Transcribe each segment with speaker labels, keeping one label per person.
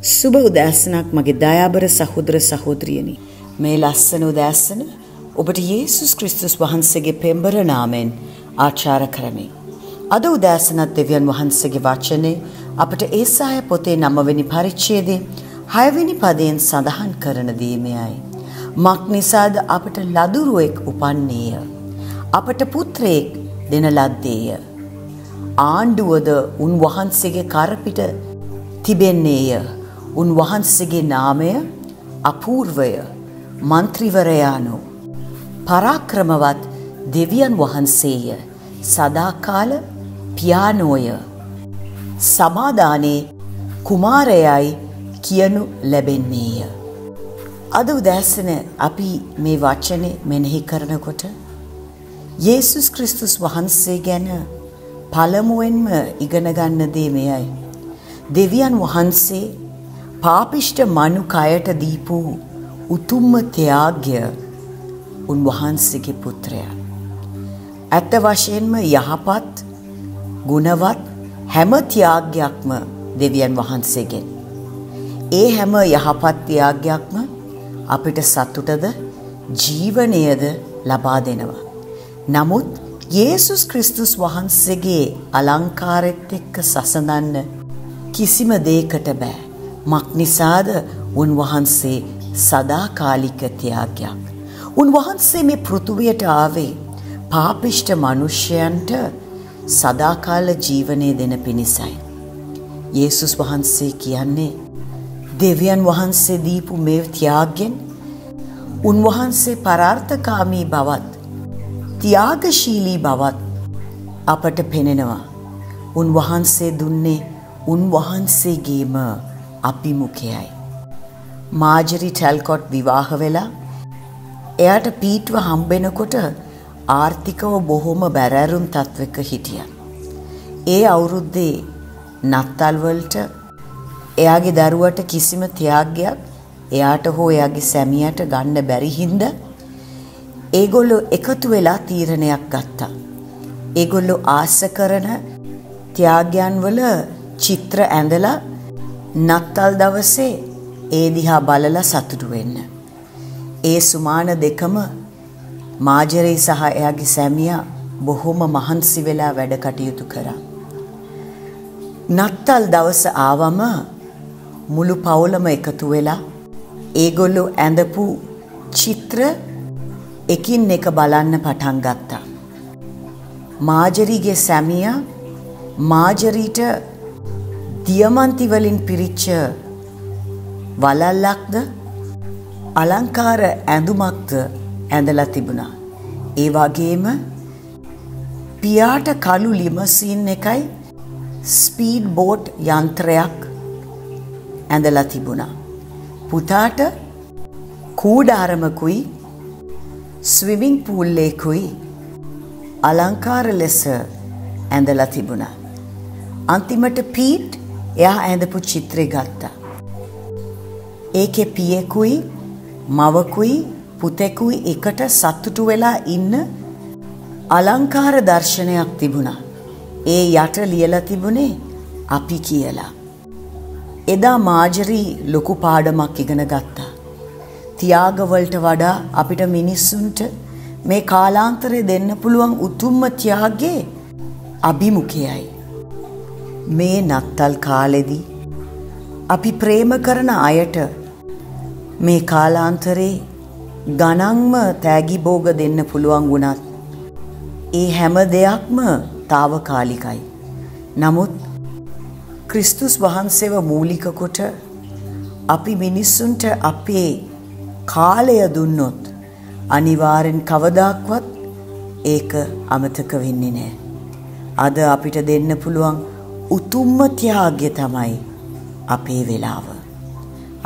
Speaker 1: සුබ උදෑසනක් මගේ දයාබර සහෝදර සහෝදරියනි. මේ ලස්සන උදෑසන ඔබට යේසුස් ක්‍රිස්තුස් වහන්සේගේ පෙම්බර නාමෙන් ආචාර කරමි. අද උදෑසනත් දෙවියන් වහන්සේගේ වචනේ අපට ඒසාය පොතේ නමවෙනි පරිච්ඡේදයේ හයවෙනි පදයෙන් සඳහන් කරන දීමයයි. මක් නිසාද අපට ලදුරුවෙක් උපන්නේය. අපට පුත්‍රයෙක් දෙන ලද්දේය. ආණ්ඩුවද උන්වහන්සේගේ කරපිට තිබෙන්නේය. උන්වහන්සේගේ නාමය අපූර්වය මන්ත්‍රීවරයානු පරාක්‍රමවත් දෙවියන් වහන්සේය සදාකාල පියානෝය සමාදානයේ කුමාරයයි කියනු ලැබෙන්නේය. අද උදෑසන අපි මේ වචනේ මෙනෙහි කරනකොට යේසුස් ක්‍රිස්තුස් වහන්සේ ගැන පළමුවෙන්ම ඉගෙන ගන්න දේ මෙයයි. දෙවියන් වහන්සේ පාපිෂ්ට මනු කයට දීපු උතුම්ම ත්‍යාග්‍ය උන්වහන්සේගේ පුත්‍රයා. ඇත්ත වශයෙන්ම යහපත් ගුණවත් හැම ත්‍යාග්‍යයක්ම දෙවියන් වහන්සේගෙන්. ඒ හැම යහපත් ත්‍යාග්‍යයක්ම අපිට සතුටද ජීවනයද ලබා දෙනවා. නමුත් යේසුස් ක්‍රිස්තුස් වහන්සේගේ අලංකාරෙත් එක්ක සසඳන්න කිසිම දෙයකට බෑ. මක් නිසාද උන්වහන්සේ සදාකාලික ත්‍යාගයක්. උන්වහන්සේ මේ පෘතුවයට ආවේ පාපිෂ්ට මනුෂ්‍යයන්ට සදාකාල ජීවනය දෙන පිණිසයි. යේසුස් වහන්සේ කියන්නේ දෙවියන් වහන්සේ දීපු මේ ත්‍යාගෙන් උන්වහන්සේ පරාර්ථකාමී බවත් ත්‍යාගශීලී බවත් අපට පෙනෙනවා. උන්වහන්සේ දුන්නේ උන්වහන්සේගේම අභිමුඛයයි. මාජරි ටැල්කොට් විවාහ වෙලා එයාට පීට්ව හම්බෙනකොට ආර්ථිකව බොහොම බැරෑරුම් තත්වක හිටිය. ඒ අවුරුද්දේ නත්තල්වලට එයාගේ දරුවට කිසිම ත්‍යාගයක් එයාට හෝ එයාගේ සැමියට ගන්න බැරිහින්ද ඒගොල්ලො එකතු වෙලා තීරණයක් ගත්තා. ඒගොල්ලො ආස කරන ත්‍යාගයන් වල චිත්‍ර ඇඳලා නත්තල් දවසේ ඒ දිහා බලලා සතුටු වෙන්න. ඒ සුමාන දෙකම මාජරේ සහ එයාගේ සැමියා බොහොම මහන්සි වෙලා වැඩ කටයුතු කරා. නත්තල් දවස ආවම මුළු පවුලම එකතු වෙලා ඒගොල්ලෝ ඇඳපු චිත්‍ර එකින් එක බලන්න පටන් ගත්තා. මාජරීගේ සැමියා මාජරීට දියමන්ති වලින් පිරිච්ච වලල්ලක්ද අලංකාර ඇඳුමක්ද ඇඳලා තිබුණා. ඒ වගේම පියාට කළු ලිමසීන් එකයි ස්පීඩ් බෝට් යන්ත්‍රයක් ඇඳලා තිබුණා. පුතාට කූඩාරමකුයි ස්විමිං පූල්ලේකුයි අලංකාර ලෙස ඇඳලා තිබුණා. අන්තිමට පීට් එයා ඇඳපු චිත්‍රය ගත්තා. ඒකෙ පියෙකුයි මවකුයි පුතෙකුයි එකට සතුටු වෙලා ඉන්න අලංකාර දර්ශනයක් තිබුණා. ඒ යට ලියලා තිබුණේ අපි කියලා. එදා මාජරී ලොකු පාඩමක් ඉගෙන ගත්තා. තියාගවලට වඩා අපිට මිනිස්සුන්ට මේ කාලාන්තරය දෙන්න පුළුවන් උතුම්ම ත්‍යාගේ අභිමුඛයයි. මේ නත්තල් කාලෙදී අපි ප්‍රේම කරන අයට මේ කාලාන්තරේ ගණන්ම තෑගි බෝග දෙන්න පුළුවන් වුණත් ඒ හැම දෙයක්ම తాවකාලිකයි. නමුත් ක්‍රිස්තුස් වහන්සේව මූලික කොට අපි මිනිස්සුන්ට අපේ කාලය දුන්නොත් අනිවාර්යෙන් කවදාක්වත් ඒක අමතක වෙන්නේ නැහැ. අද අපිට දෙන්න පුළුවන් උතුම්ම ත්‍යාග්‍ය තමයි අපේ වෙලාව.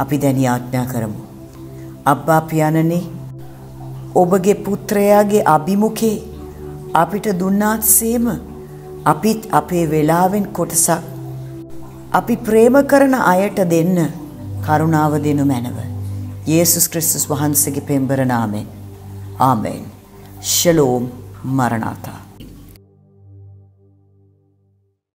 Speaker 1: අපි දැන් යාඥා කරමු. අබ්බා පියාණනි ඔබගේ පුත්‍රයාගේ අභිමුඛේ අපිට දුන්නාත් සේම අපිත් අපේ වෙලාවෙන් කොටසක් අපි ප්‍රේම කරන අයට දෙන්න කරුණාව දෙනු මැනව. යේසුස් ක්‍රිස්තුස් වහන්සේගේ පෙම්බර නාමයෙන්. ආමෙන්. ශලෝම් මරණාතා